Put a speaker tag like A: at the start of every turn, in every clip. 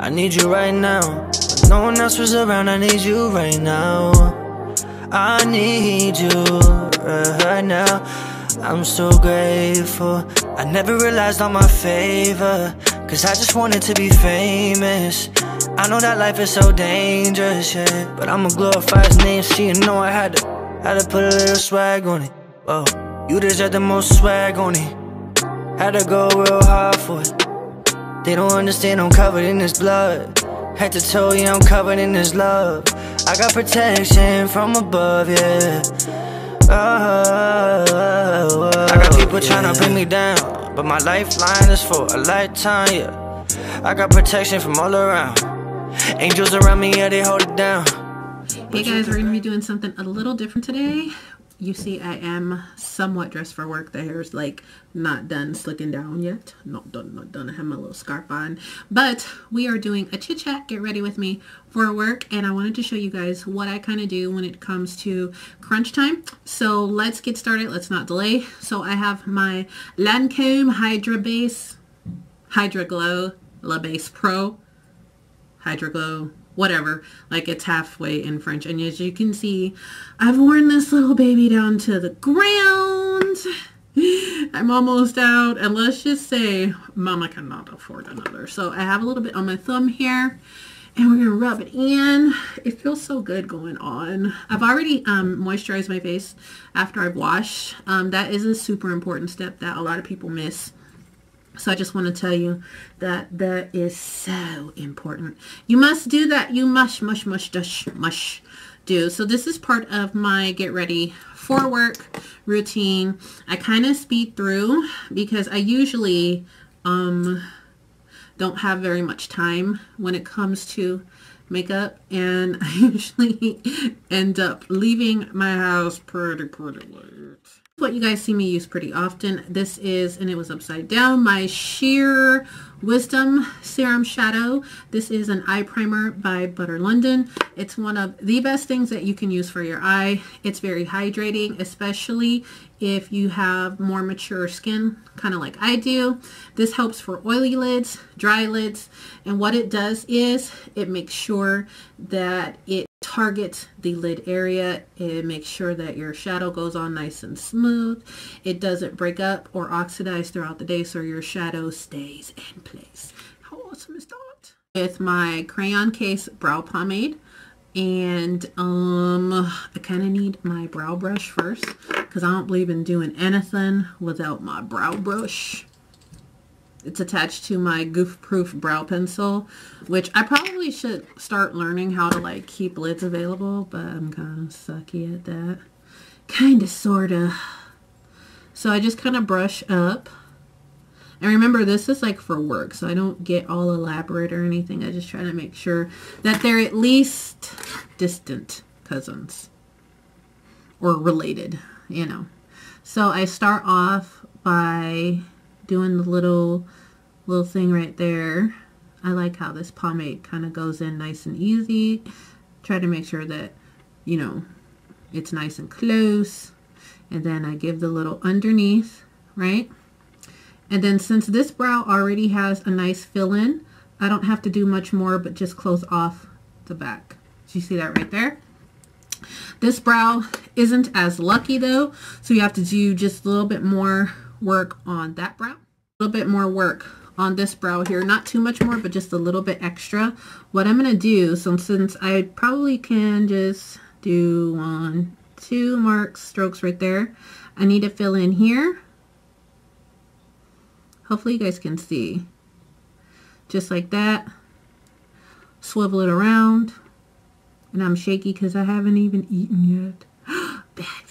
A: I need you right now. When no one else was around, I need you right now. I need you right now. I'm so grateful. I never realized all my favor. Cause I just wanted to be famous. I know that life is so dangerous, yeah. But I'ma glorify his name, so you know I had to, had to put a little swag on it. Whoa, you deserve the most swag on it. Had to go real hard for it. They don't understand I'm covered in this blood. Head to toe, yeah, I'm covered in this love. I got protection from above, yeah. Oh, oh, oh. I got people trying to bring me down, but my lifeline is for a lifetime, yeah. I got protection from all around. Angels around me, yeah, they hold it down.
B: Hey guys, we're gonna be doing something a little different today you see I am somewhat dressed for work. The hair is like not done slicking down yet. Not done, not done. I have my little scarf on. But we are doing a chit chat. Get ready with me for work. And I wanted to show you guys what I kind of do when it comes to crunch time. So let's get started. Let's not delay. So I have my Lancome Hydra Base, Hydra Glow La Base Pro, Hydra Glow whatever like it's halfway in French. And as you can see I've worn this little baby down to the ground. I'm almost out. And let's just say mama cannot afford another. So I have a little bit on my thumb here and we're gonna rub it in. It feels so good going on. I've already um, moisturized my face after I've washed. Um, that is a super important step that a lot of people miss so I just want to tell you that that is so important. You must do that. You must, mush, mush, dush, mush do. So this is part of my get ready for work routine. I kind of speed through because I usually um, don't have very much time when it comes to makeup and I usually end up leaving my house pretty, pretty late what you guys see me use pretty often. This is, and it was upside down, my Sheer Wisdom Serum Shadow. This is an eye primer by Butter London. It's one of the best things that you can use for your eye. It's very hydrating, especially if you have more mature skin, kind of like I do. This helps for oily lids, dry lids, and what it does is it makes sure that it target the lid area. It makes sure that your shadow goes on nice and smooth. It doesn't break up or oxidize throughout the day so your shadow stays in place. How awesome is that? With my crayon case brow pomade and um I kind of need my brow brush first because I don't believe in doing anything without my brow brush. It's attached to my goof proof brow pencil, which I probably should start learning how to like keep lids available, but I'm kind of sucky at that. Kind of, sort of. So I just kind of brush up. And remember, this is like for work, so I don't get all elaborate or anything. I just try to make sure that they're at least distant cousins or related, you know. So I start off by doing the little little thing right there. I like how this pomade kind of goes in nice and easy. Try to make sure that, you know, it's nice and close. And then I give the little underneath, right? And then since this brow already has a nice fill-in, I don't have to do much more but just close off the back. Do you see that right there? This brow isn't as lucky though, so you have to do just a little bit more work on that brow. A little bit more work on this brow here. Not too much more, but just a little bit extra. What I'm going to do, so since I probably can just do one, two marks, strokes right there. I need to fill in here. Hopefully you guys can see. Just like that. Swivel it around. And I'm shaky because I haven't even eaten yet. Bad.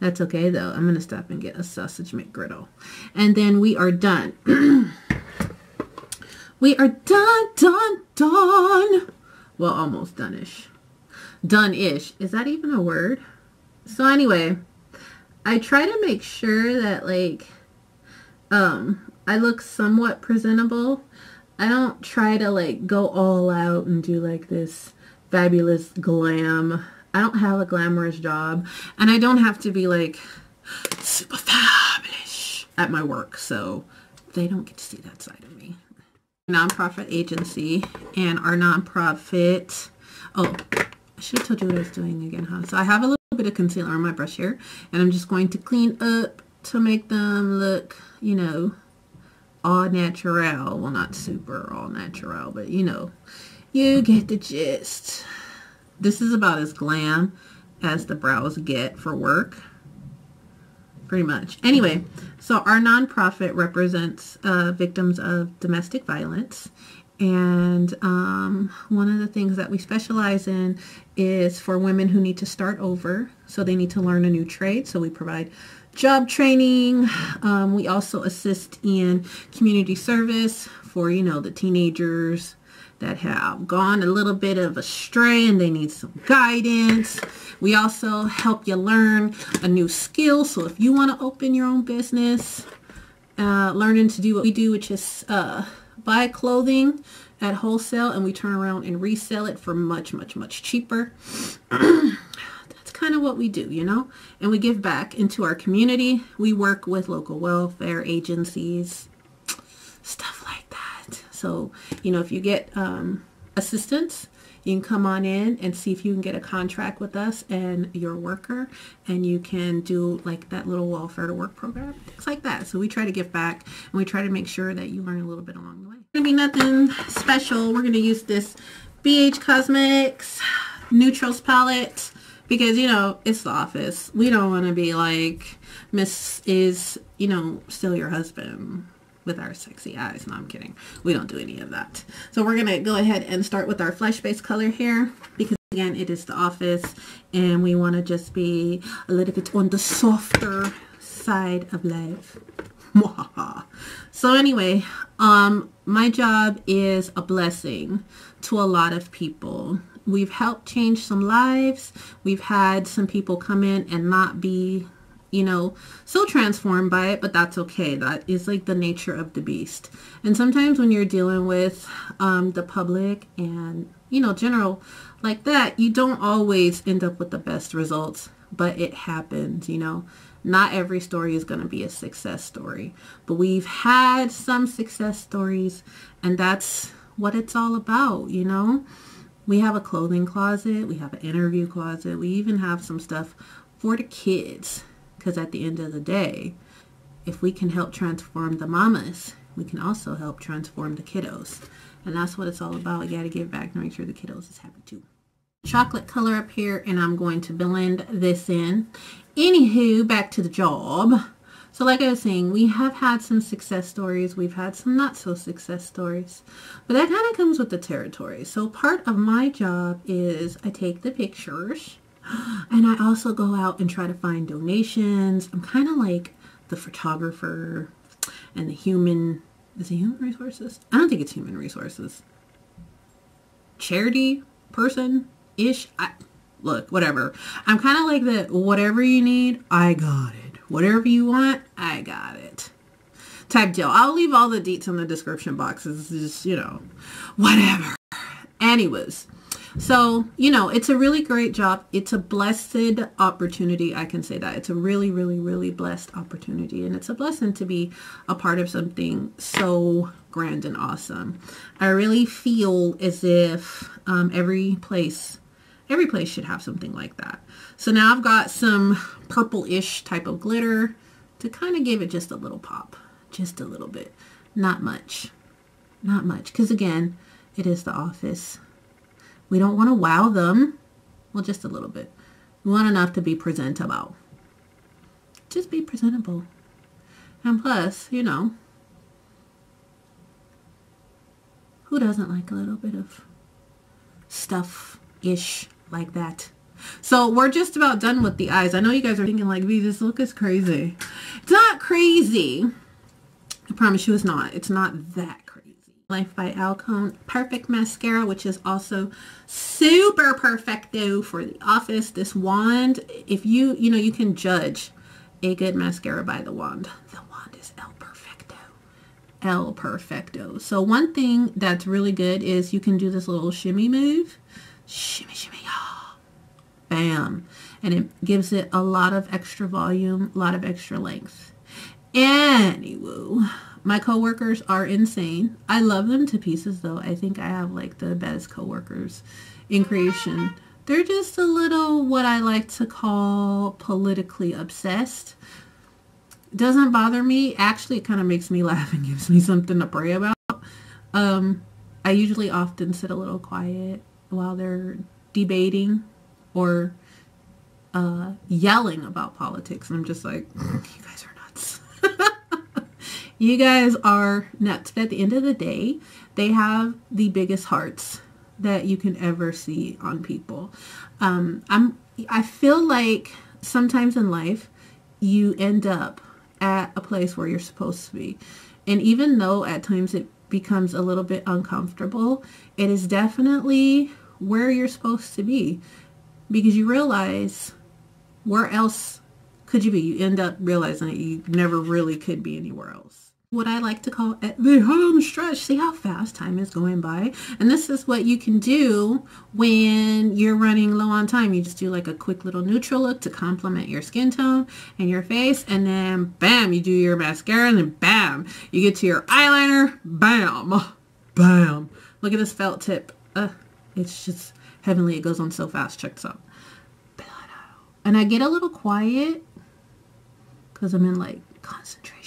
B: That's okay though. I'm going to stop and get a sausage McGriddle. And then we are done. we are done, done, done. Well, almost done-ish. Done-ish. Is that even a word? So anyway, I try to make sure that like um I look somewhat presentable. I don't try to like go all out and do like this fabulous glam. I don't have a glamorous job and I don't have to be like super fabulous at my work. So they don't get to see that side of me. nonprofit agency and our nonprofit oh I should have told you what I was doing again huh so I have a little bit of concealer on my brush here and I'm just going to clean up to make them look you know all natural well not super all natural but you know you get the gist this is about as glam as the brows get for work pretty much. Anyway, so our nonprofit represents uh, victims of domestic violence. And um, one of the things that we specialize in is for women who need to start over. So they need to learn a new trade. So we provide job training. Um, we also assist in community service for, you know, the teenagers that have gone a little bit of astray and they need some guidance. We also help you learn a new skill. So if you want to open your own business, uh, learning to do what we do, which is uh, buy clothing at wholesale and we turn around and resell it for much, much, much cheaper. That's kind of what we do, you know, and we give back into our community. We work with local welfare agencies, stuff. So, you know, if you get um, assistance, you can come on in and see if you can get a contract with us and your worker and you can do like that little welfare to work program things like that. So we try to give back and we try to make sure that you learn a little bit along the way. It's gonna be nothing special. We're gonna use this BH Cosmetics neutrals palette because you know it's the office. We don't want to be like miss is you know still your husband with our sexy eyes. No, I'm kidding. We don't do any of that. So we're going to go ahead and start with our flesh base color here because again, it is the office and we want to just be a little bit on the softer side of life. so anyway, um, my job is a blessing to a lot of people. We've helped change some lives. We've had some people come in and not be you know, so transformed by it, but that's okay. That is like the nature of the beast. And sometimes when you're dealing with um, the public and, you know, general like that, you don't always end up with the best results, but it happens, you know. Not every story is going to be a success story, but we've had some success stories and that's what it's all about, you know. We have a clothing closet, we have an interview closet, we even have some stuff for the kids because at the end of the day, if we can help transform the mamas, we can also help transform the kiddos. And that's what it's all about. You got to give back to make sure the kiddos is happy too. Chocolate color up here and I'm going to blend this in. Anywho, back to the job. So like I was saying, we have had some success stories. We've had some not so success stories. But that kind of comes with the territory. So part of my job is I take the pictures and I also go out and try to find donations. I'm kind of like the photographer and the human, is it human resources? I don't think it's human resources. Charity person-ish. Look, whatever. I'm kind of like the whatever you need, I got it. Whatever you want, I got it. Type deal. I'll leave all the deets in the description boxes. Just, you know, whatever. Anyways, so, you know, it's a really great job. It's a blessed opportunity. I can say that. It's a really, really, really blessed opportunity. And it's a blessing to be a part of something so grand and awesome. I really feel as if um, every place, every place should have something like that. So now I've got some purple-ish type of glitter to kind of give it just a little pop. Just a little bit. Not much. Not much. Because again, it is the office. We don't want to wow them. Well, just a little bit. We want enough to be presentable. Just be presentable. And plus, you know, who doesn't like a little bit of stuff-ish like that? So we're just about done with the eyes. I know you guys are thinking like, V, this look is crazy. It's not crazy. I promise you it's not. It's not that Life by Alcone Perfect Mascara, which is also super perfecto for the office. This wand, if you, you know, you can judge a good mascara by the wand. The wand is El Perfecto. El Perfecto. So one thing that's really good is you can do this little shimmy move. Shimmy, shimmy, ah. Bam. And it gives it a lot of extra volume, a lot of extra length. Anywho, My coworkers are insane. I love them to pieces though. I think I have like the best coworkers in creation. They're just a little what I like to call politically obsessed. Doesn't bother me. Actually, it kind of makes me laugh and gives me something to pray about. Um, I usually often sit a little quiet while they're debating or uh, yelling about politics. And I'm just like, you guys are. You guys are nuts. But at the end of the day, they have the biggest hearts that you can ever see on people. Um, I'm, I feel like sometimes in life, you end up at a place where you're supposed to be. And even though at times it becomes a little bit uncomfortable, it is definitely where you're supposed to be because you realize where else could you be? You end up realizing that you never really could be anywhere else. What I like to call at the home stretch. See how fast time is going by? And this is what you can do when you're running low on time. You just do like a quick little neutral look to complement your skin tone and your face. And then bam, you do your mascara and then bam, you get to your eyeliner. Bam, bam. Look at this felt tip. Uh, it's just heavenly. It goes on so fast. Check this out. And I get a little quiet because I'm in like concentration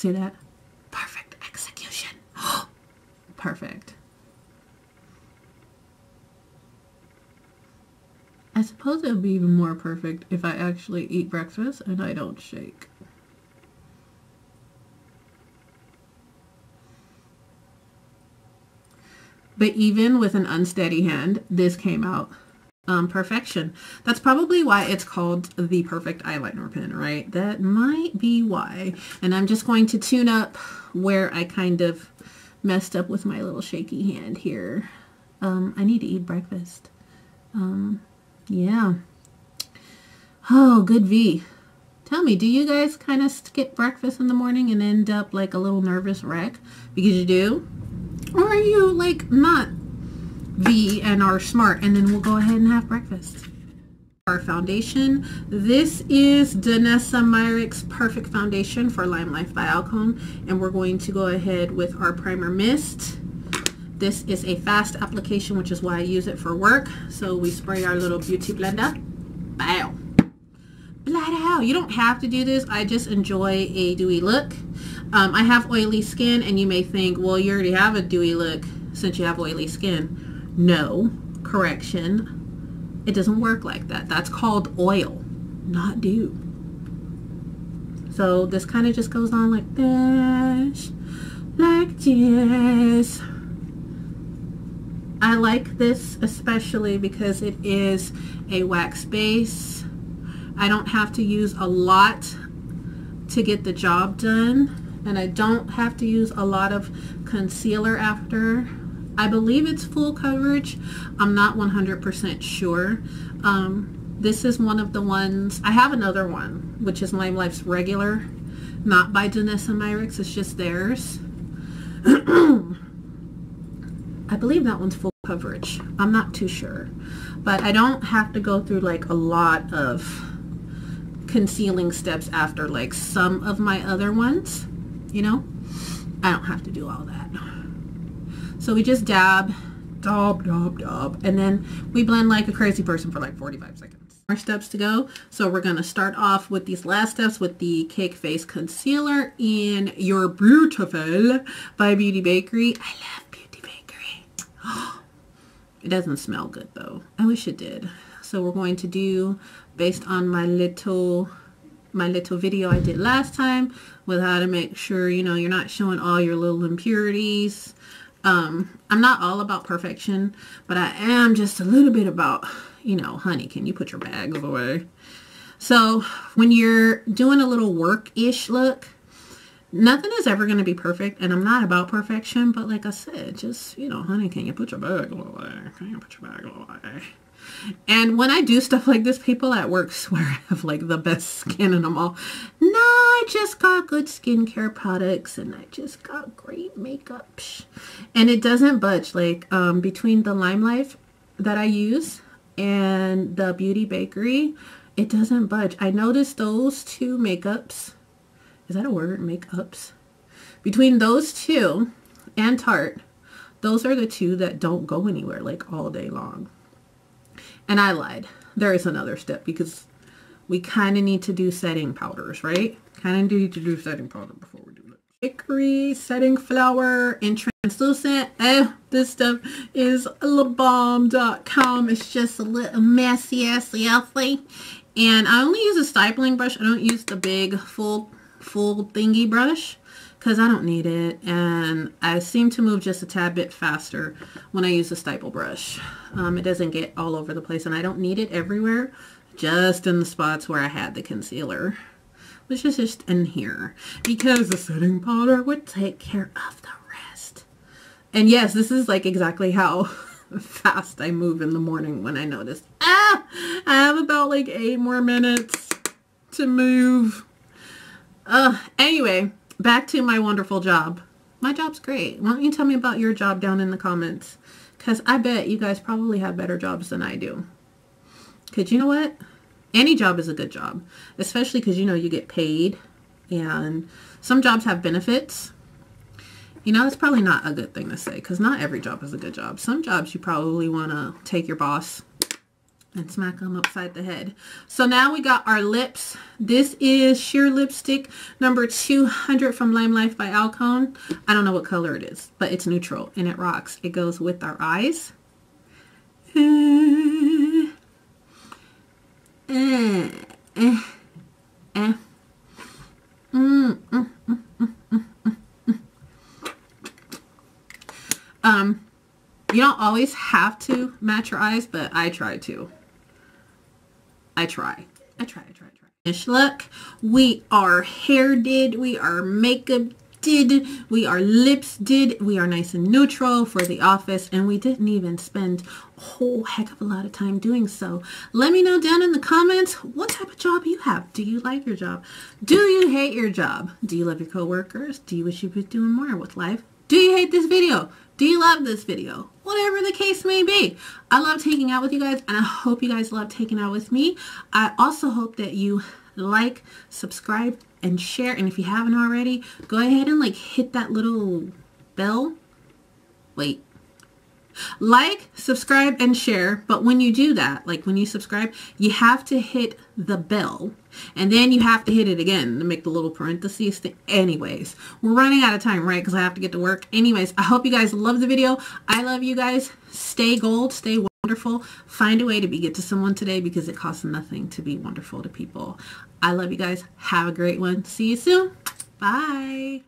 B: See that? Perfect execution. Perfect. I suppose it would be even more perfect if I actually eat breakfast and I don't shake. But even with an unsteady hand, this came out um, perfection. That's probably why it's called the perfect eyeliner pen, right? That might be why. And I'm just going to tune up where I kind of messed up with my little shaky hand here. Um, I need to eat breakfast. Um, yeah. Oh, good V. Tell me, do you guys kind of skip breakfast in the morning and end up like a little nervous wreck? Because you do? Or are you like not V and are smart and then we'll go ahead and have breakfast. Our foundation. This is Danessa Myricks Perfect Foundation for Lime Life by Alcone and we're going to go ahead with our primer mist. This is a fast application which is why I use it for work. So we spray our little beauty blender. Bow. Blad out. You don't have to do this. I just enjoy a dewy look. Um, I have oily skin and you may think, well, you already have a dewy look since you have oily skin. No, correction. It doesn't work like that. That's called oil, not dew. So this kind of just goes on like this, like this. I like this especially because it is a wax base. I don't have to use a lot to get the job done and I don't have to use a lot of concealer after. I believe it's full coverage. I'm not 100% sure. Um, this is one of the ones, I have another one, which is Lime Life's regular, not by Danessa Myricks, it's just theirs. I believe that one's full coverage. I'm not too sure. But I don't have to go through like a lot of concealing steps after like some of my other ones you know I don't have to do all that so we just dab dab dab dab and then we blend like a crazy person for like 45 seconds. More steps to go. So we're going to start off with these last steps with the cake face concealer in your beautiful by beauty bakery. I love beauty bakery. It doesn't smell good though. I wish it did. So we're going to do based on my little my little video I did last time with how to make sure, you know, you're not showing all your little impurities. Um, I'm not all about perfection, but I am just a little bit about, you know, honey, can you put your bags away? So when you're doing a little work-ish look, nothing is ever going to be perfect, and I'm not about perfection, but like I said, just, you know, honey, can you put your bag away? Can you put your bag away? And when I do stuff like this, people at work swear I have like the best skin in them all. I just got good skincare products and I just got great makeup. And it doesn't budge. Like um, between the Lime Life that I use, and the Beauty Bakery, it doesn't budge. I noticed those two makeups, is that a word, makeups? Between those two and Tarte, those are the two that don't go anywhere like all day long. And I lied. There is another step because we kind of need to do setting powders, right? Kind of need to do setting powder before we do it. Hickory setting flower in translucent. Oh, this stuff is LaBalm.com. It's just a little messy, assy, And I only use a stippling brush. I don't use the big full full thingy brush because I don't need it and I seem to move just a tad bit faster when I use a stipple brush. Um, it doesn't get all over the place and I don't need it everywhere, just in the spots where I had the concealer, which is just in here because the setting powder would take care of the rest. And yes, this is like exactly how fast I move in the morning when I notice, ah, I have about like eight more minutes to move. Uh, anyway, back to my wonderful job. My job's great. Why don't you tell me about your job down in the comments? Because I bet you guys probably have better jobs than I do. Because you know what? Any job is a good job. Especially because, you know, you get paid. And some jobs have benefits. You know, that's probably not a good thing to say. Because not every job is a good job. Some jobs you probably want to take your boss and smack them upside the head. So now we got our lips. This is sheer lipstick number 200 from Lime Life by Alcone. I don't know what color it is, but it's neutral and it rocks. It goes with our eyes. Uh, uh, uh, uh. Mm, mm, mm, um, you don't always have to match your eyes, but I try to. I try. I try, I try, I try. Finish look. We are hair did. We are makeup did. We are lips did. We are nice and neutral for the office. And we didn't even spend a whole heck of a lot of time doing so. Let me know down in the comments what type of job you have. Do you like your job? Do you hate your job? Do you love your coworkers? Do you wish you were doing more with life? Do you hate this video? Do you love this video? Whatever the case may be. I love taking out with you guys and I hope you guys love taking out with me. I also hope that you like, subscribe, and share. And if you haven't already, go ahead and like hit that little bell. Wait, like, subscribe, and share. But when you do that, like when you subscribe, you have to hit the bell. And then you have to hit it again to make the little parentheses. Anyways, we're running out of time, right? Because I have to get to work. Anyways, I hope you guys love the video. I love you guys. Stay gold. Stay wonderful. Find a way to be good to someone today because it costs nothing to be wonderful to people. I love you guys. Have a great one. See you soon. Bye.